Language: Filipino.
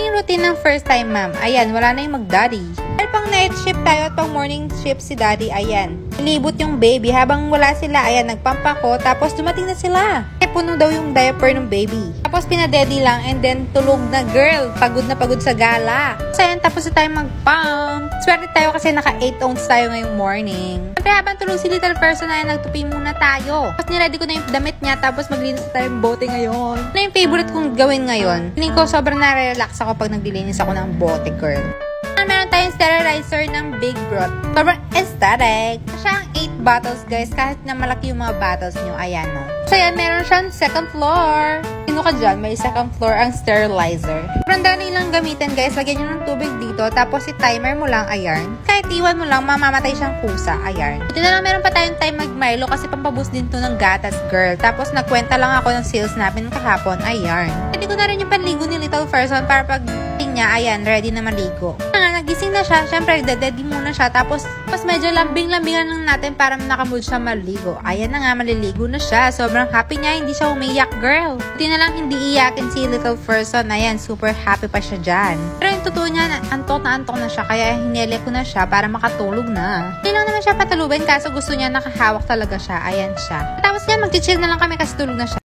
Yung routine ng first time, ma'am. Ayan, wala na yung mag-daddy. Pang night shift tayo at pang morning shift si daddy, ayan. Nilibot yung baby habang wala sila, ayan, nagpampako, tapos dumating na sila. Eh, puno daw yung diaper ng baby. Tapos pinadedi lang and then tulog na girl. Pagod na pagod sa gala. So ayan, tapos na tayo mag-pump. Swerte tayo kasi naka 8 ounce tayo ngayong morning. Siyempre habang tulog si little person na nagtupi muna tayo. Tapos niready ko na yung damit niya, tapos maglinis na tayo bote ngayon. Ano yung favorite kong gawin ngayon? Feeling ko sobrang na-relax ako pag naglilinis ako ng bote, girl. Tayong sterilizer ng Big Brot. Sobrang aesthetic. Siya ang 8 bottles, guys. Kahit na malaki yung mga bottles nyo. Ayan, no. So, yan. Meron siyang second floor. Sino ka dyan? May second floor ang sterilizer. Sobrang dali lang gamitin, guys. Lagyan nyo ng tubig dito. Tapos, i-timer mo lang. Ayan. Kahit iwan mo lang, mamamatay siyang kusa. Ayan. Buti na lang meron pa tayong time mag-Milo kasi pampaboost din to ng gatas, girl. Tapos, nagkwenta lang ako ng sales namin kahapon. Ayan. Pwede ko na rin yung panligo ni Little Person para pag niya, ayan, ready na maligo. Nga, nagising na siya, syempre, dadedi muna siya, tapos, mas medyo lambing-lambingan lang natin para nakamood siya maligo. Ayan na nga, maliligo na siya. Sobrang happy niya, hindi siya umiyak, girl. Hindi na lang hindi iyakin si little person, ayan, super happy pa siya dyan. Pero yung totoo niya, antok na antok na siya, kaya hinele ko na siya para makatulog na. Hindi lang naman siya patalubin, kaso gusto niya nakahawak talaga siya, ayan siya. Tapos nga, mag-chill na lang kami kasi tulog na siya.